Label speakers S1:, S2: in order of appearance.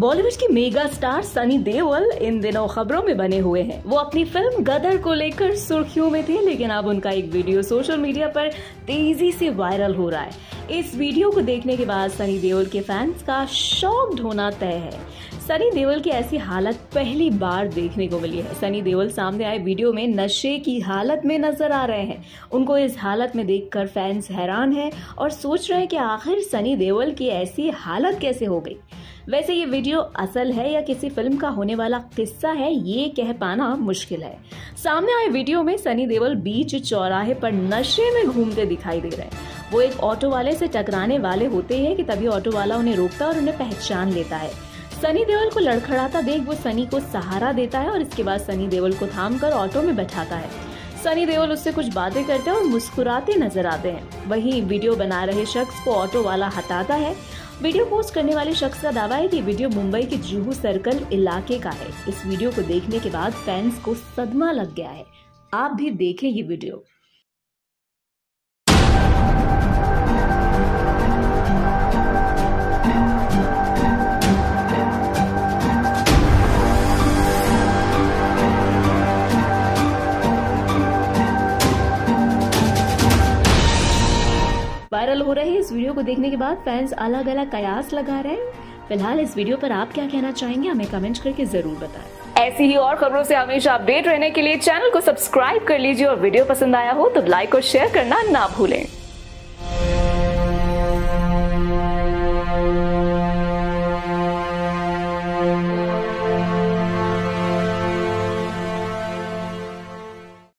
S1: बॉलीवुड की mega star Sunny Deol इन दिनों खबरों में बने हुए हैं। वो अपनी फ़िल्म गदर को लेकर सुर्खियों में थे, लेकिन अब उनका एक वीडियो सोशल मीडिया पर तेज़ी से वायरल हो रहा है। इस वीडियो को देखने के बाद सनी देओल के फैंस का शॉक होना तय है। सनी देओल की ऐसी हालत पहली बार देखने को मिली है। सनी देओल सामने आए वीडियो में नशे की हालत में नज़र आ रहे हैं। उनको इस हालत में देखकर फैंस हैरान हैं और सोच रहे हैं कि आखिर सनी देओल की ऐसी हालत कैसे हो गई। वैसे ये वीडियो असल है या किसी फ़िल्म का होने वाला किस्सा है, ये कह पाना मुश्किल है। सामने आए वीडियो में सनी देवल बीच चौराहे पर नशे में घूमते दिखाई दे रहे हैं। वो एक ऑटो वाले से टकराने वाले होते हैं कि तभी ऑटो वाला उन्हें रोकता और उन्हें पहचान लेता है। सनी देओल को लड़खड़ाता देख वो सनी को सहारा देता है और इसके बाद सनी देओल को थाम कर ऑटो में बैठाता है। सनी देओल उससे कुछ बातें करते हैं और मुस्कुराते नज़र आते हैं। वहीं वीडियो बना रहे शख्स को ऑटो वाला हटाता है। वीडियो पोस्ट करने वाले शख्स का दावा है कि वीडियो मुंबई के जुहू सर्कल इलाके का है। इस वीडियो को देखने के बाद फैंस को सदमा लग गया है। आप भी देखें ये वीडियो। वायरल हो रहे इस वीडियो को देखने के बाद फैंस अलग अलग कयास लगा रहे हैं। फ़िलहाल इस वीडियो पर आप क्या कहना चाहेंगे, हमें कमेंट करके ज़रूर बताएँ। ऐसी ही और खबरों से हमेशा अपडेट रहने के लिए चैनल को सब्सक्राइब कर लीजिए और वीडियो पसंद आया हो तो लाइक और शेयर करना ना भूलें।